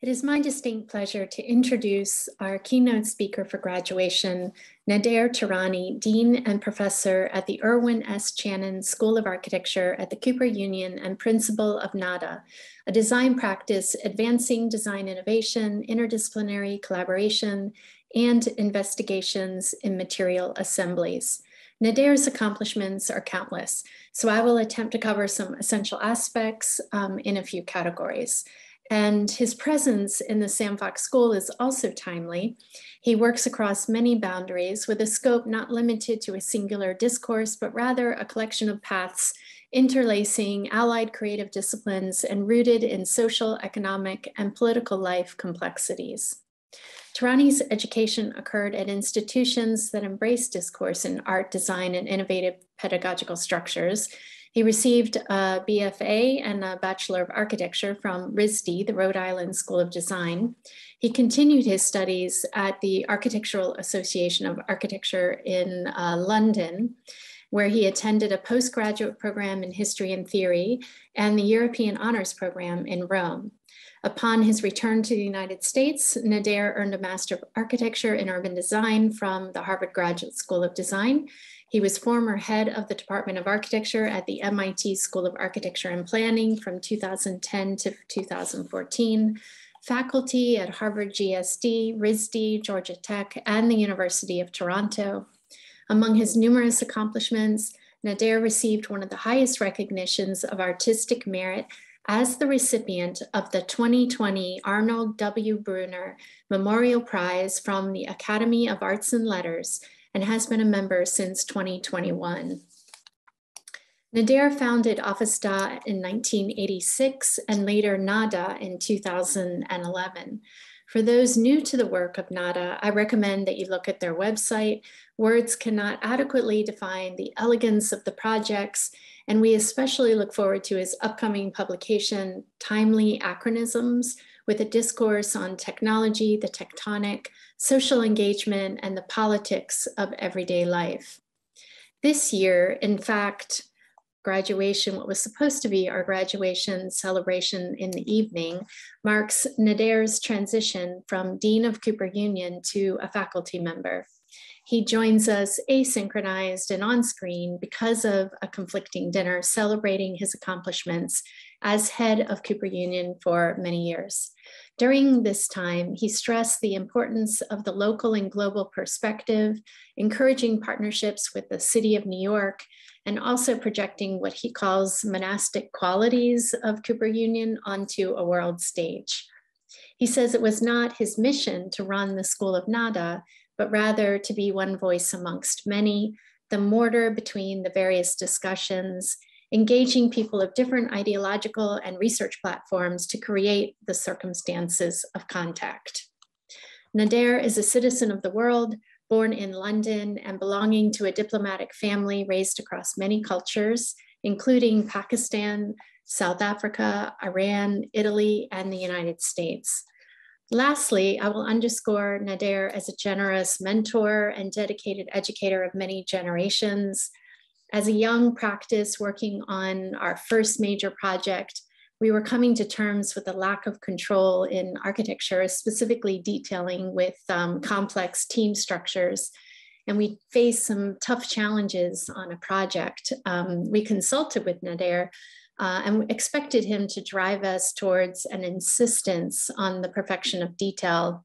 It is my distinct pleasure to introduce our keynote speaker for graduation, Nader Tehrani, Dean and Professor at the Irwin S. Chanin School of Architecture at the Cooper Union and Principal of NADAAA, a design practice advancing design innovation, interdisciplinary collaboration, and investigations in material assemblies. Nader's accomplishments are countless, so I will attempt to cover some essential aspects um, in a few categories. And his presence in the Sam Fox School is also timely. He works across many boundaries with a scope not limited to a singular discourse, but rather a collection of paths interlacing allied creative disciplines and rooted in social, economic, and political life complexities. Tehrani's education occurred at institutions that embrace discourse in art, design, and innovative pedagogical structures, he received a BFA and a Bachelor of Architecture from RISD, the Rhode Island School of Design. He continued his studies at the Architectural Association of Architecture in uh, London, where he attended a postgraduate program in history and theory and the European Honors Program in Rome. Upon his return to the United States, Nader earned a Master of Architecture in Urban Design from the Harvard Graduate School of Design he was former head of the Department of Architecture at the MIT School of Architecture and Planning from 2010 to 2014, faculty at Harvard GSD, RISD, Georgia Tech, and the University of Toronto. Among his numerous accomplishments, Nader received one of the highest recognitions of artistic merit as the recipient of the 2020 Arnold W. Brunner Memorial Prize from the Academy of Arts and Letters and has been a member since 2021. Nader founded Office dA in 1986 and later NADAAA in 2011. For those new to the work of NADAAA, I recommend that you look at their website. Words cannot adequately define the elegance of the projects, and we especially look forward to his upcoming publication, Timely Acronyms, with a discourse on technology, the tectonic, social engagement, and the politics of everyday life. This year, in fact, graduation, what was supposed to be our graduation celebration in the evening, marks Nader's transition from Dean of Cooper Union to a faculty member. He joins us asynchronized and on screen because of a conflicting dinner celebrating his accomplishments as head of Cooper Union for many years. During this time, he stressed the importance of the local and global perspective, encouraging partnerships with the city of New York, and also projecting what he calls monastic qualities of Cooper Union onto a world stage. He says it was not his mission to run the School of Nada, but rather to be one voice amongst many, the mortar between the various discussions, engaging people of different ideological and research platforms to create the circumstances of contact. Nader is a citizen of the world, born in London and belonging to a diplomatic family raised across many cultures, including Pakistan, South Africa, Iran, Italy, and the United States. Lastly, I will underscore Nader as a generous mentor and dedicated educator of many generations, as a young practice working on our first major project, we were coming to terms with the lack of control in architecture, specifically detailing with um, complex team structures. And we faced some tough challenges on a project. Um, we consulted with Nader uh, and expected him to drive us towards an insistence on the perfection of detail.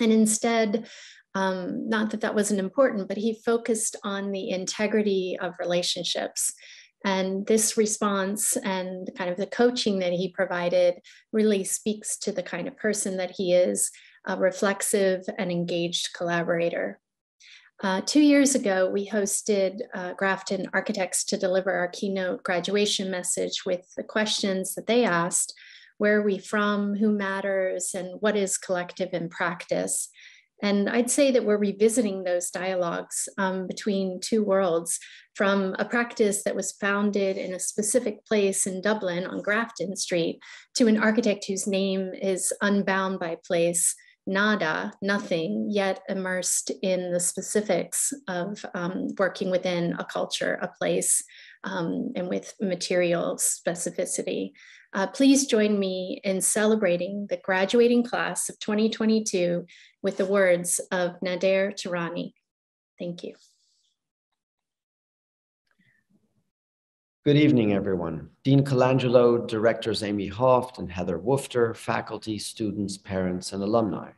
And instead, um, not that that wasn't important, but he focused on the integrity of relationships. And this response and kind of the coaching that he provided really speaks to the kind of person that he is a reflexive and engaged collaborator. Uh, two years ago, we hosted uh, Grafton Architects to deliver our keynote graduation message with the questions that they asked where are we from, who matters, and what is collective in practice. And I'd say that we're revisiting those dialogues um, between two worlds from a practice that was founded in a specific place in Dublin on Grafton Street to an architect whose name is unbound by place, nada, nothing, yet immersed in the specifics of um, working within a culture, a place, um, and with material specificity. Uh, please join me in celebrating the graduating class of 2022 with the words of Nader Tehrani. Thank you. Good evening, everyone. Dean Colangelo, directors Amy Hauft and Heather Woofter, faculty, students, parents, and alumni.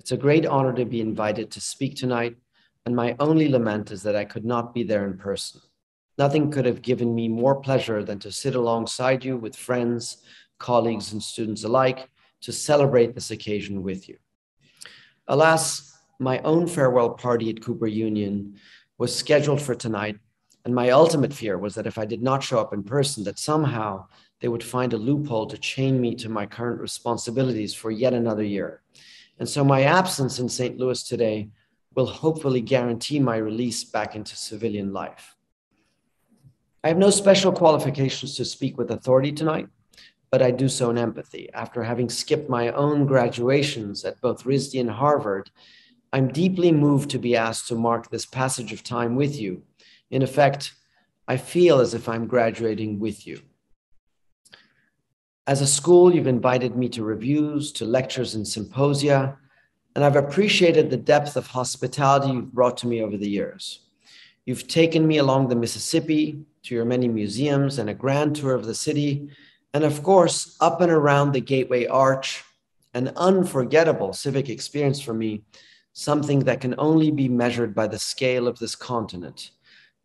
It's a great honor to be invited to speak tonight, and my only lament is that I could not be there in person. Nothing could have given me more pleasure than to sit alongside you with friends, colleagues, and students alike to celebrate this occasion with you. Alas, my own farewell party at Cooper Union was scheduled for tonight and my ultimate fear was that if I did not show up in person, that somehow they would find a loophole to chain me to my current responsibilities for yet another year. And so my absence in St. Louis today will hopefully guarantee my release back into civilian life. I have no special qualifications to speak with authority tonight, but I do so in empathy. After having skipped my own graduations at both RISD and Harvard, I'm deeply moved to be asked to mark this passage of time with you in effect, I feel as if I'm graduating with you. As a school, you've invited me to reviews, to lectures and symposia, and I've appreciated the depth of hospitality you've brought to me over the years. You've taken me along the Mississippi to your many museums and a grand tour of the city, and of course, up and around the Gateway Arch, an unforgettable civic experience for me, something that can only be measured by the scale of this continent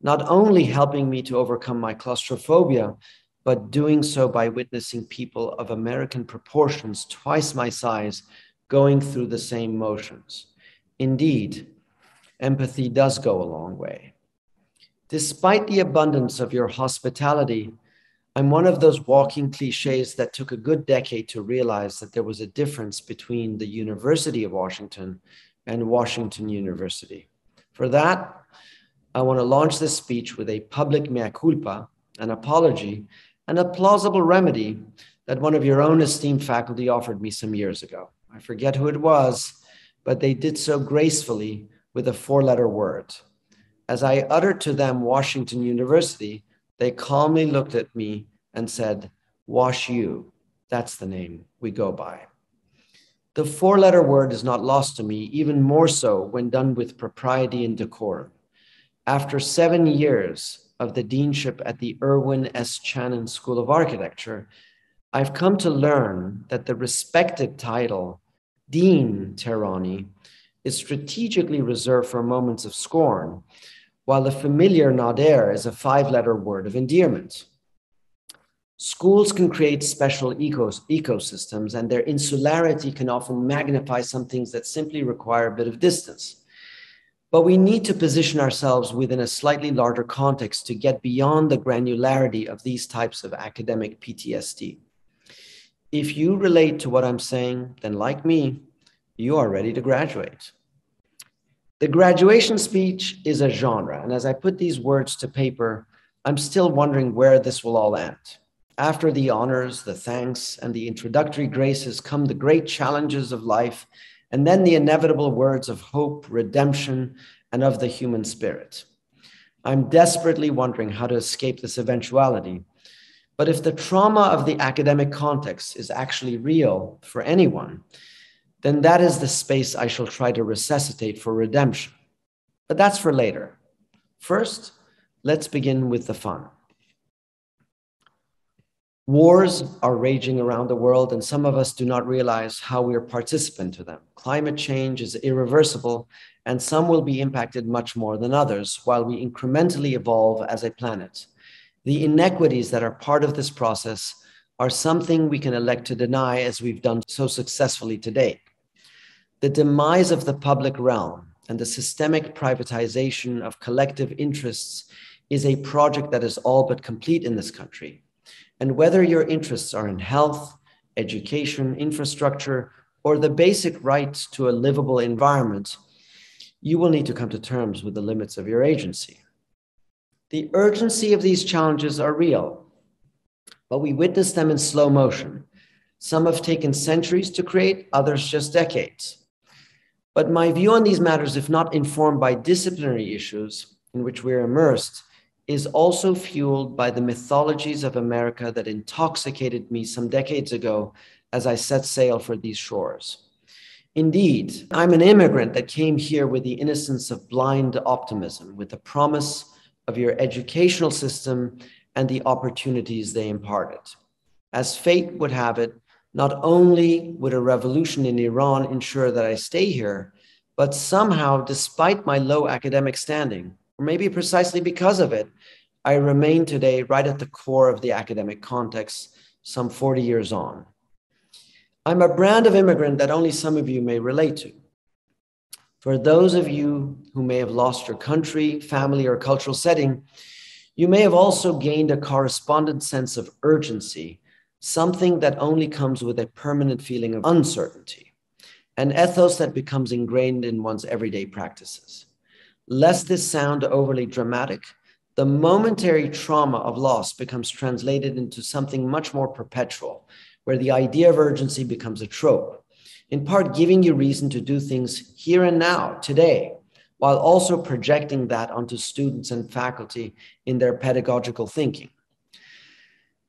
not only helping me to overcome my claustrophobia, but doing so by witnessing people of American proportions, twice my size, going through the same motions. Indeed, empathy does go a long way. Despite the abundance of your hospitality, I'm one of those walking cliches that took a good decade to realize that there was a difference between the University of Washington and Washington University. For that, I want to launch this speech with a public mea culpa, an apology, and a plausible remedy that one of your own esteemed faculty offered me some years ago. I forget who it was, but they did so gracefully with a four letter word. As I uttered to them Washington University, they calmly looked at me and said, Wash you. That's the name we go by. The four letter word is not lost to me, even more so when done with propriety and decorum. After seven years of the deanship at the Irwin S. Chanin School of Architecture, I've come to learn that the respected title, Dean Tehrani, is strategically reserved for moments of scorn, while the familiar Nader is a five letter word of endearment. Schools can create special ecos- ecosystems, and their insularity can often magnify some things that simply require a bit of distance. But we need to position ourselves within a slightly larger context to get beyond the granularity of these types of academic PTSD. If you relate to what I'm saying, then like me, you are ready to graduate. The graduation speech is a genre, and as I put these words to paper, I'm still wondering where this will all end. After the honors, the thanks, and the introductory graces come the great challenges of life and then the inevitable words of hope, redemption, and of the human spirit. I'm desperately wondering how to escape this eventuality. But if the trauma of the academic context is actually real for anyone, then that is the space I shall try to resuscitate for redemption. But that's for later. First, let's begin with the fun. Wars are raging around the world, and some of us do not realize how we are participant to them. Climate change is irreversible, and some will be impacted much more than others while we incrementally evolve as a planet. The inequities that are part of this process are something we can elect to deny as we've done so successfully today. The demise of the public realm and the systemic privatization of collective interests is a project that is all but complete in this country and whether your interests are in health, education, infrastructure, or the basic right to a livable environment, you will need to come to terms with the limits of your agency. The urgency of these challenges are real, but we witness them in slow motion. Some have taken centuries to create, others just decades. But my view on these matters, if not informed by disciplinary issues in which we're immersed, is also fueled by the mythologies of America that intoxicated me some decades ago as I set sail for these shores. Indeed, I'm an immigrant that came here with the innocence of blind optimism, with the promise of your educational system and the opportunities they imparted. As fate would have it, not only would a revolution in Iran ensure that I stay here, but somehow, despite my low academic standing, or maybe precisely because of it, I remain today right at the core of the academic context some 40 years on. I'm a brand of immigrant that only some of you may relate to. For those of you who may have lost your country, family, or cultural setting, you may have also gained a correspondent sense of urgency, something that only comes with a permanent feeling of uncertainty, an ethos that becomes ingrained in one's everyday practices. Lest this sound overly dramatic, the momentary trauma of loss becomes translated into something much more perpetual, where the idea of urgency becomes a trope, in part giving you reason to do things here and now, today, while also projecting that onto students and faculty in their pedagogical thinking.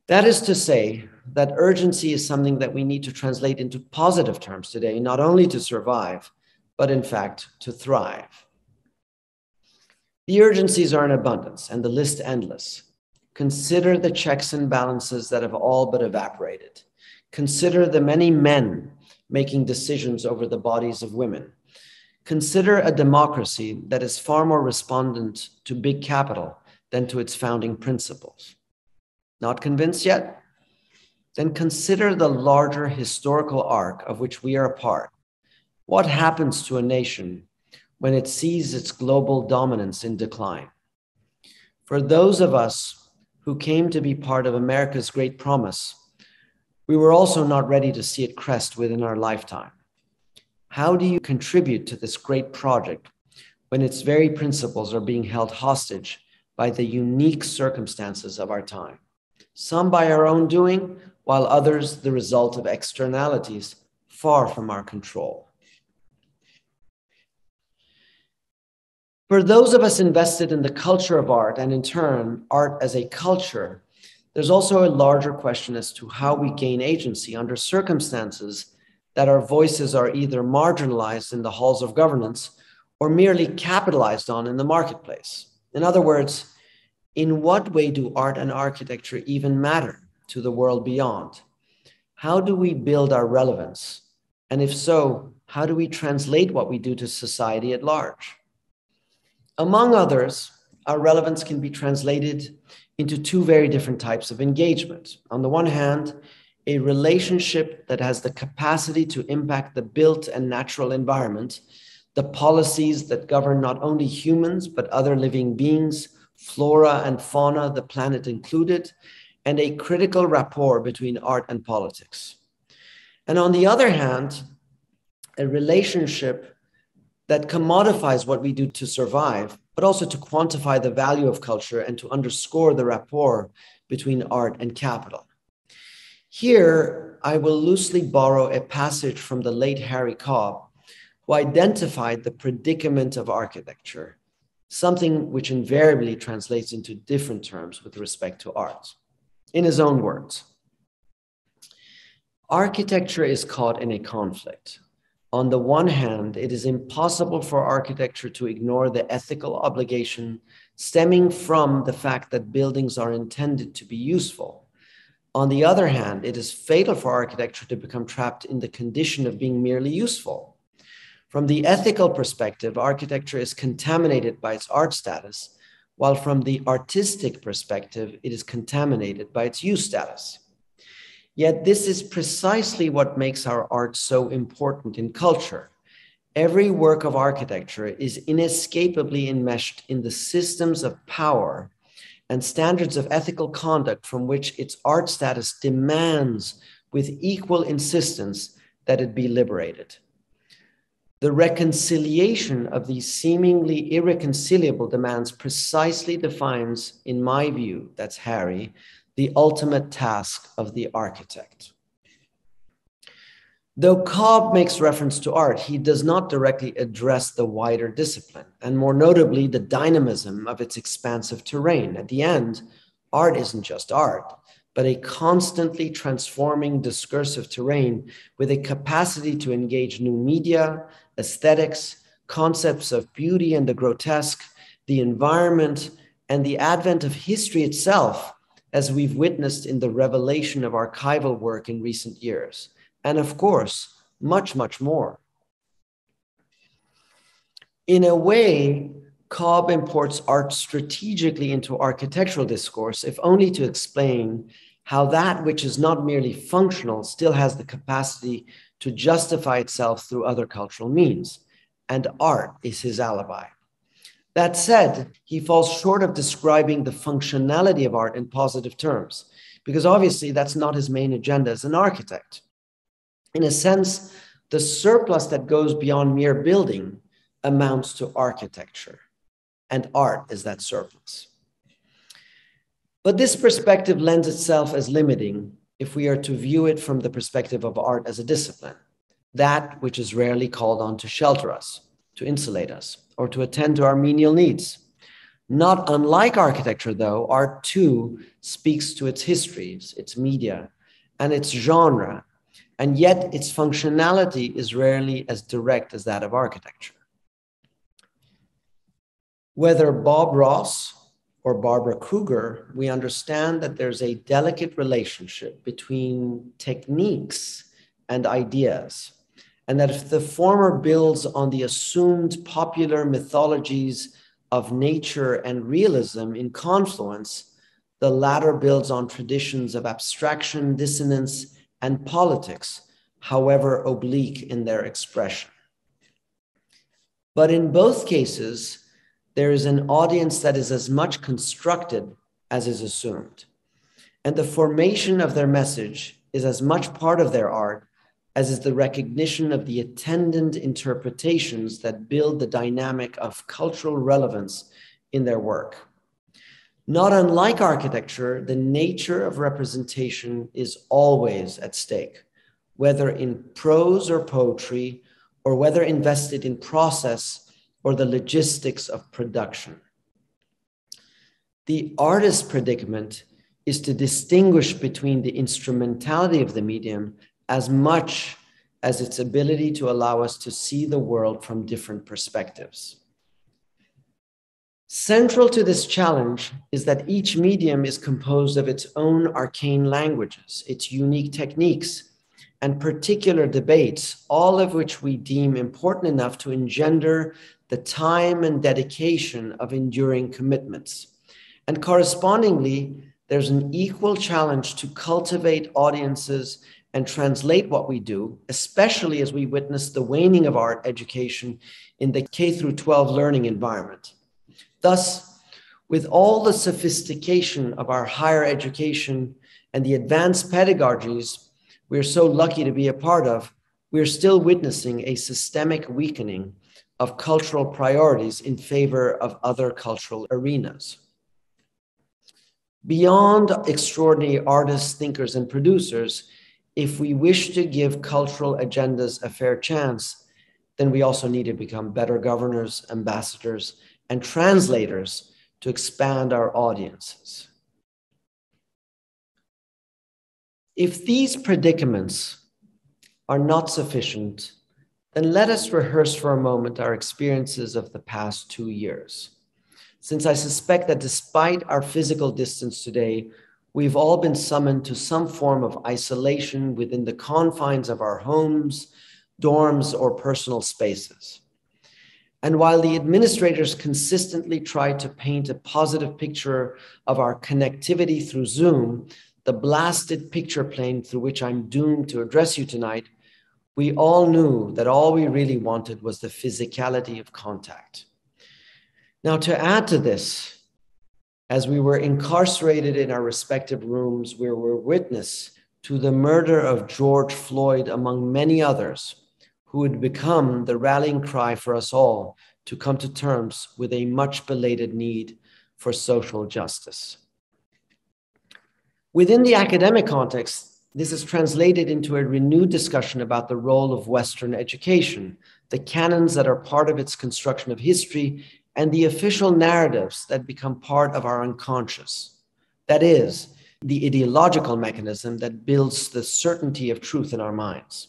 That is to say, that urgency is something that we need to translate into positive terms today, not only to survive, but in fact to thrive. The urgencies are in abundance and the list endless. Consider the checks and balances that have all but evaporated. Consider the many men making decisions over the bodies of women. Consider a democracy that is far more respondent to big capital than to its founding principles. Not convinced yet? Then consider the larger historical arc of which we are a part. What happens to a nation when it sees its global dominance in decline? For those of us who came to be part of America's great promise, we were also not ready to see it crest within our lifetime. How do you contribute to this great project when its very principles are being held hostage by the unique circumstances of our time? Some by our own doing, while others the result of externalities far from our control. For those of us invested in the culture of art, and in turn, art as a culture, there's also a larger question as to how we gain agency under circumstances that our voices are either marginalized in the halls of governance or merely capitalized on in the marketplace. In other words, in what way do art and architecture even matter to the world beyond? How do we build our relevance? And if so, how do we translate what we do to society at large? Among others, our relevance can be translated into two very different types of engagement. On the one hand, a relationship that has the capacity to impact the built and natural environment, the policies that govern not only humans, but other living beings, flora and fauna, the planet included, and a critical rapport between art and politics. And on the other hand, a relationship that commodifies what we do to survive but also to quantify the value of culture and to underscore the rapport between art and capital. Here, I will loosely borrow a passage from the late Harry Cobb, who identified the predicament of architecture, something which invariably translates into different terms with respect to art. In his own words, architecture is caught in a conflict on the one hand, it is impossible for architecture to ignore the ethical obligation stemming from the fact that buildings are intended to be useful. On the other hand, it is fatal for architecture to become trapped in the condition of being merely useful. From the ethical perspective, architecture is contaminated by its art status, while from the artistic perspective, it is contaminated by its use status. Yet, this is precisely what makes our art so important in culture. Every work of architecture is inescapably enmeshed in the systems of power and standards of ethical conduct from which its art status demands with equal insistence that it be liberated. The reconciliation of these seemingly irreconcilable demands precisely defines, in my view, that's Harry, the ultimate task of the architect. Though Cobb makes reference to art, he does not directly address the wider discipline, and more notably, the dynamism of its expansive terrain. At the end, art isn't just art, but a constantly transforming discursive terrain with a capacity to engage new media, aesthetics, concepts of beauty and the grotesque, the environment, and the advent of history itself, as we've witnessed in the revelation of archival work in recent years and of course, much, much more. In a way, Cobb imports art strategically into architectural discourse, if only to explain how that which is not merely functional still has the capacity to justify itself through other cultural means. And art is his alibi. That said, he falls short of describing the functionality of art in positive terms, because obviously that's not his main agenda as an architect. In a sense, the surplus that goes beyond mere building amounts to architecture, and art is that surplus. But this perspective lends itself as limiting if we are to view it from the perspective of art as a discipline, that which is rarely called on to shelter us, to insulate us, or to attend to our menial needs. Not unlike architecture, though, art too speaks to its histories, its media, and its genre and yet its functionality is rarely as direct as that of architecture. Whether Bob Ross or Barbara Kruger, we understand that there's a delicate relationship between techniques and ideas, and that if the former builds on the assumed popular mythologies of nature and realism in confluence, the latter builds on traditions of abstraction, dissonance, and politics, however oblique in their expression. But in both cases, there is an audience that is as much constructed as is assumed. And the formation of their message is as much part of their art as is the recognition of the attendant interpretations that build the dynamic of cultural relevance in their work. Not unlike architecture, the nature of representation is always at stake, whether in prose or poetry, or whether invested in process or the logistics of production. The artist's predicament is to distinguish between the instrumentality of the medium as much as its ability to allow us to see the world from different perspectives. Central to this challenge is that each medium is composed of its own arcane languages, its unique techniques, and particular debates, all of which we deem important enough to engender the time and dedication of enduring commitments. And correspondingly, there's an equal challenge to cultivate audiences and translate what we do, especially as we witness the waning of art education in the K through 12 learning environment. Thus, with all the sophistication of our higher education and the advanced pedagogies we're so lucky to be a part of, we're still witnessing a systemic weakening of cultural priorities in favor of other cultural arenas. Beyond extraordinary artists, thinkers, and producers, if we wish to give cultural agendas a fair chance, then we also need to become better governors, ambassadors, and translators to expand our audiences. If these predicaments are not sufficient, then let us rehearse for a moment our experiences of the past two years. Since I suspect that despite our physical distance today, we've all been summoned to some form of isolation within the confines of our homes, dorms, or personal spaces. And while the administrators consistently try to paint a positive picture of our connectivity through Zoom, the blasted picture plane through which I'm doomed to address you tonight, we all knew that all we really wanted was the physicality of contact. Now, to add to this, as we were incarcerated in our respective rooms, we were witness to the murder of George Floyd, among many others who would become the rallying cry for us all to come to terms with a much belated need for social justice. Within the academic context, this is translated into a renewed discussion about the role of Western education, the canons that are part of its construction of history, and the official narratives that become part of our unconscious. That is, the ideological mechanism that builds the certainty of truth in our minds.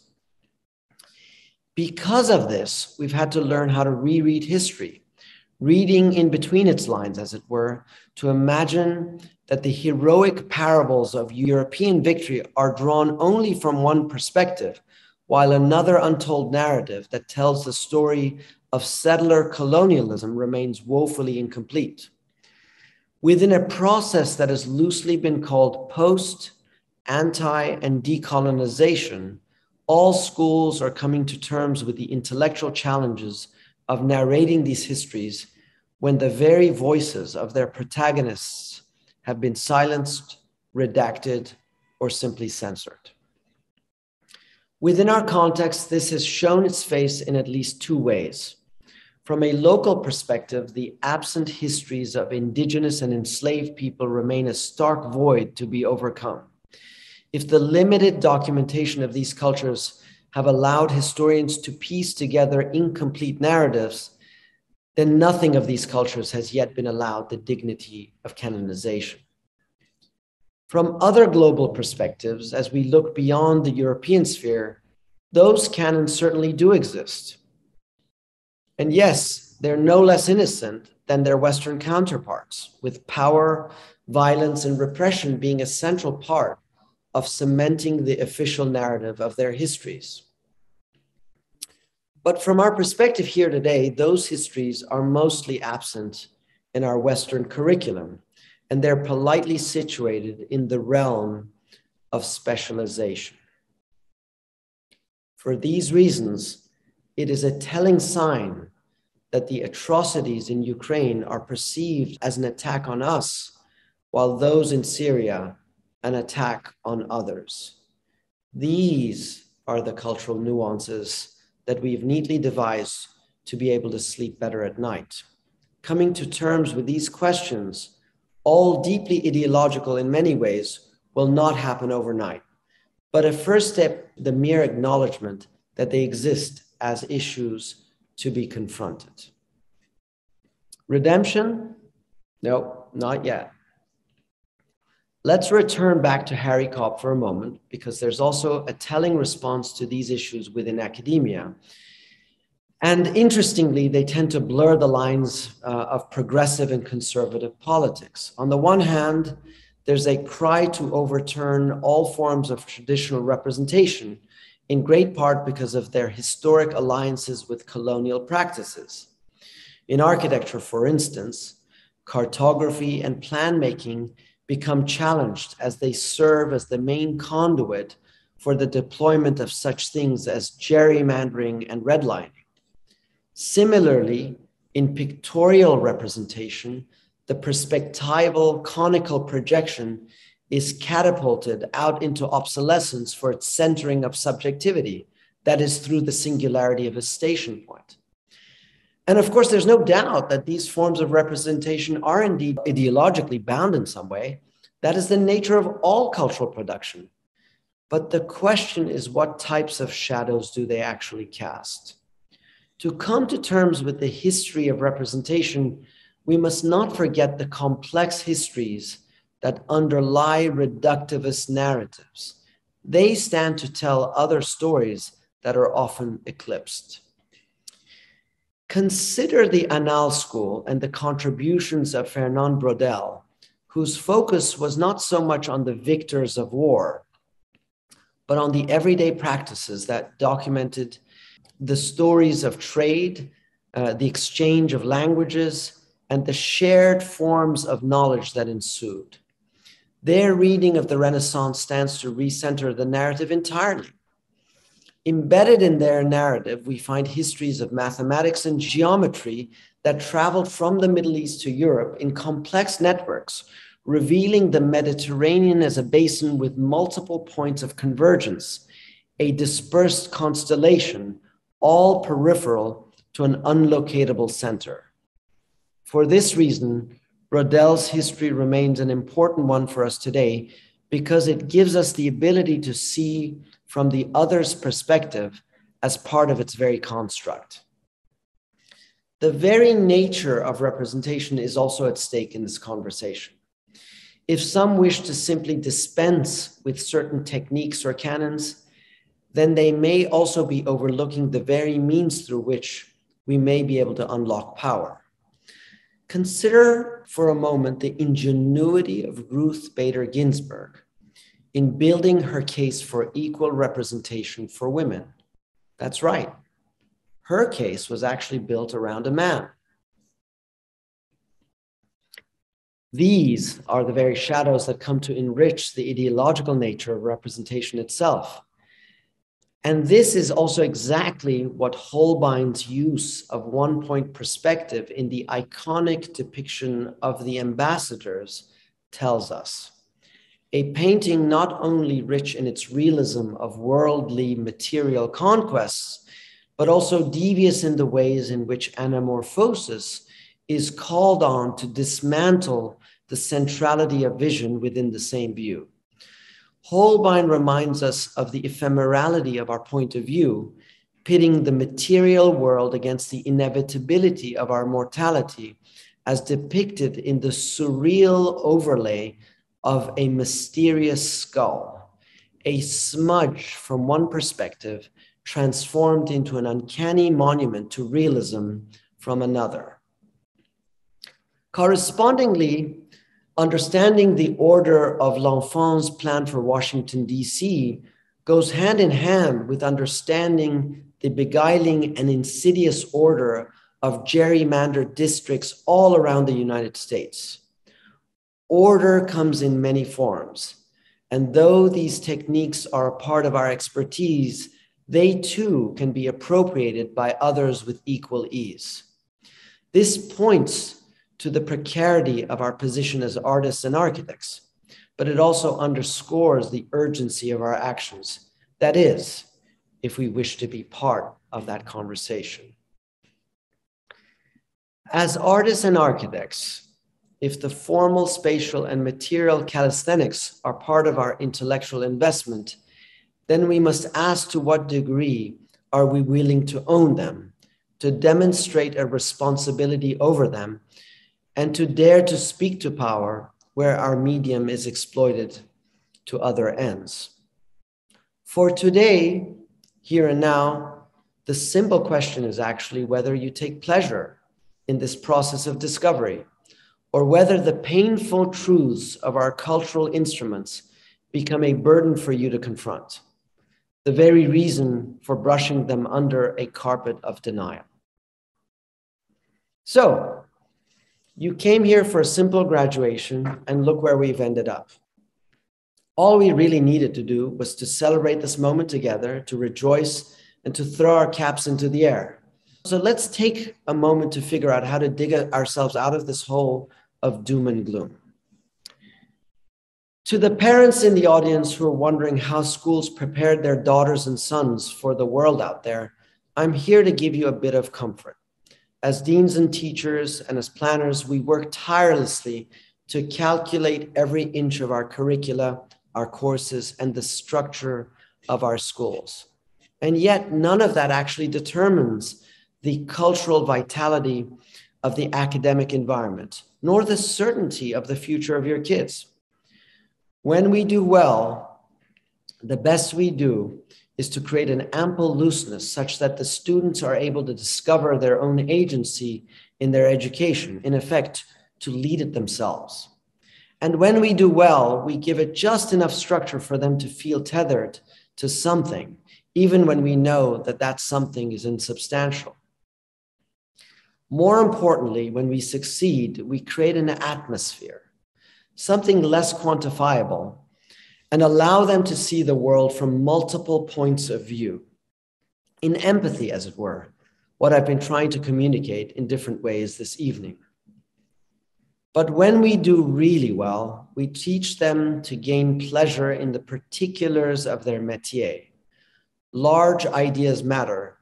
Because of this, we've had to learn how to reread history, reading in between its lines, as it were, to imagine that the heroic parables of European victory are drawn only from one perspective, while another untold narrative that tells the story of settler colonialism remains woefully incomplete. Within a process that has loosely been called post, anti, and decolonization, all schools are coming to terms with the intellectual challenges of narrating these histories when the very voices of their protagonists have been silenced, redacted, or simply censored. Within our context, this has shown its face in at least two ways. From a local perspective, the absent histories of indigenous and enslaved people remain a stark void to be overcome. If the limited documentation of these cultures have allowed historians to piece together incomplete narratives, then nothing of these cultures has yet been allowed the dignity of canonization. From other global perspectives, as we look beyond the European sphere, those canons certainly do exist. And yes, they're no less innocent than their Western counterparts, with power, violence, and repression being a central part of cementing the official narrative of their histories. But from our perspective here today, those histories are mostly absent in our Western curriculum, and they're politely situated in the realm of specialization. For these reasons, it is a telling sign that the atrocities in Ukraine are perceived as an attack on us, while those in Syria an attack on others. These are the cultural nuances that we've neatly devised to be able to sleep better at night. Coming to terms with these questions, all deeply ideological in many ways, will not happen overnight. But a first step, the mere acknowledgement that they exist as issues to be confronted. Redemption? No, not yet. Let's return back to Harry Cobb for a moment, because there's also a telling response to these issues within academia. And interestingly, they tend to blur the lines uh, of progressive and conservative politics. On the one hand, there's a cry to overturn all forms of traditional representation, in great part because of their historic alliances with colonial practices. In architecture, for instance, cartography and plan making become challenged as they serve as the main conduit for the deployment of such things as gerrymandering and redlining. Similarly, in pictorial representation, the perspectival conical projection is catapulted out into obsolescence for its centering of subjectivity, that is, through the singularity of a station point. And of course, there's no doubt that these forms of representation are indeed ideologically bound in some way. That is the nature of all cultural production. But the question is what types of shadows do they actually cast? To come to terms with the history of representation, we must not forget the complex histories that underlie reductivist narratives. They stand to tell other stories that are often eclipsed. Consider the Annales School and the contributions of Fernand Braudel, whose focus was not so much on the victors of war, but on the everyday practices that documented the stories of trade, uh, the exchange of languages, and the shared forms of knowledge that ensued. Their reading of the Renaissance stands to recenter the narrative entirely. Embedded in their narrative, we find histories of mathematics and geometry that traveled from the Middle East to Europe in complex networks, revealing the Mediterranean as a basin with multiple points of convergence, a dispersed constellation, all peripheral to an unlocatable center. For this reason, Braudel's history remains an important one for us today because it gives us the ability to see from the other's perspective as part of its very construct. The very nature of representation is also at stake in this conversation. If some wish to simply dispense with certain techniques or canons, then they may also be overlooking the very means through which we may be able to unlock power. Consider for a moment the ingenuity of Ruth Bader Ginsburg in building her case for equal representation for women. That's right. Her case was actually built around a man. These are the very shadows that come to enrich the ideological nature of representation itself. And this is also exactly what Holbein's use of one point perspective in the iconic depiction of the ambassadors tells us. A painting not only rich in its realism of worldly material conquests, but also devious in the ways in which anamorphosis is called on to dismantle the centrality of vision within the same view. Holbein reminds us of the ephemerality of our point of view, pitting the material world against the inevitability of our mortality, as depicted in the surreal overlay of a mysterious skull, a smudge from one perspective transformed into an uncanny monument to realism from another. Correspondingly, understanding the order of L'Enfant's plan for Washington, D.C., goes hand in hand with understanding the beguiling and insidious order of gerrymandered districts all around the United States. Order comes in many forms. And though these techniques are a part of our expertise, they too can be appropriated by others with equal ease. This points to the precarity of our position as artists and architects, but it also underscores the urgency of our actions. That is, if we wish to be part of that conversation. As artists and architects, if the formal, spatial, and material calisthenics are part of our intellectual investment, then we must ask to what degree are we willing to own them, to demonstrate a responsibility over them, and to dare to speak to power where our medium is exploited to other ends. For today, here and now, the simple question is actually whether you take pleasure in this process of discovery or whether the painful truths of our cultural instruments become a burden for you to confront, the very reason for brushing them under a carpet of denial. So, you came here for a simple graduation, and look where we've ended up. All we really needed to do was to celebrate this moment together, to rejoice, and to throw our caps into the air. So let's take a moment to figure out how to dig ourselves out of this hole of doom and gloom. To the parents in the audience who are wondering how schools prepared their daughters and sons for the world out there, I'm here to give you a bit of comfort. As deans and teachers and as planners, we work tirelessly to calculate every inch of our curricula, our courses, and the structure of our schools. And yet, none of that actually determines the cultural vitality of the academic environment, nor the certainty of the future of your kids. When we do well, the best we do is to create an ample looseness such that the students are able to discover their own agency in their education, in effect, to lead it themselves. And when we do well, we give it just enough structure for them to feel tethered to something, even when we know that that something is insubstantial. More importantly, when we succeed, we create an atmosphere, something less quantifiable and allow them to see the world from multiple points of view, in empathy, as it were, what I've been trying to communicate in different ways this evening. But when we do really well, we teach them to gain pleasure in the particulars of their métier. Large ideas matter,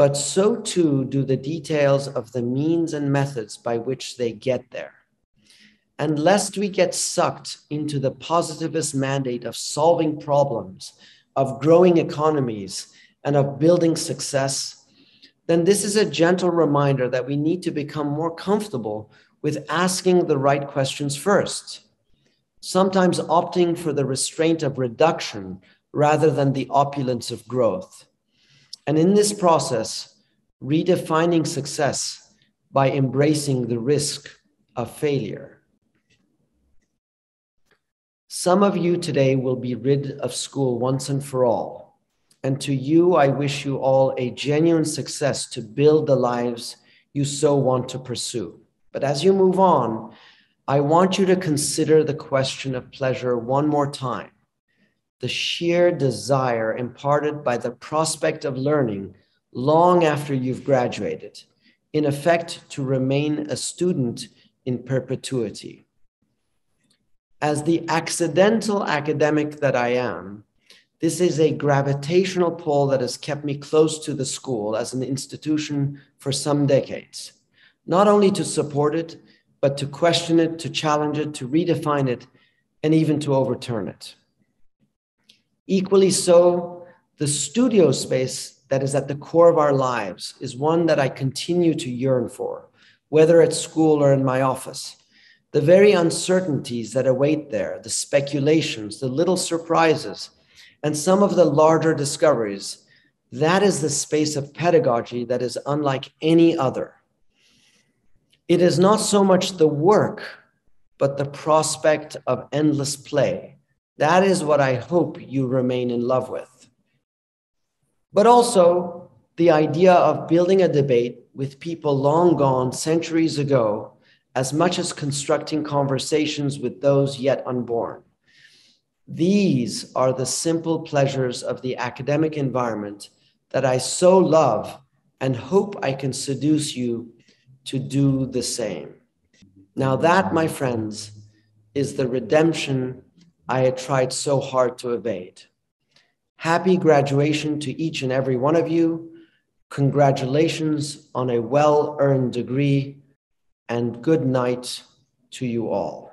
but so too do the details of the means and methods by which they get there. And lest we get sucked into the positivist mandate of solving problems, of growing economies, and of building success, then this is a gentle reminder that we need to become more comfortable with asking the right questions first, sometimes opting for the restraint of reduction rather than the opulence of growth. And in this process, redefining success by embracing the risk of failure. Some of you today will be rid of school once and for all. And to you, I wish you all a genuine success to build the lives you so want to pursue. But as you move on, I want you to consider the question of pleasure one more time. The sheer desire imparted by the prospect of learning long after you've graduated, in effect, to remain a student in perpetuity. As the accidental academic that I am, this is a gravitational pull that has kept me close to the school as an institution for some decades, not only to support it, but to question it, to challenge it, to redefine it, and even to overturn it. Equally so, the studio space that is at the core of our lives is one that I continue to yearn for, whether at school or in my office. The very uncertainties that await there, the speculations, the little surprises, and some of the larger discoveries, that is the space of pedagogy that is unlike any other. It is not so much the work, but the prospect of endless play. That is what I hope you remain in love with but also the idea of building a debate with people long gone centuries ago, as much as constructing conversations with those yet unborn. These are the simple pleasures of the academic environment that I so love and hope I can seduce you to do the same. Now, that, my friends, is the redemption I had tried so hard to evade. Happy graduation to each and every one of you. Congratulations on a well earned degree, and good night to you all.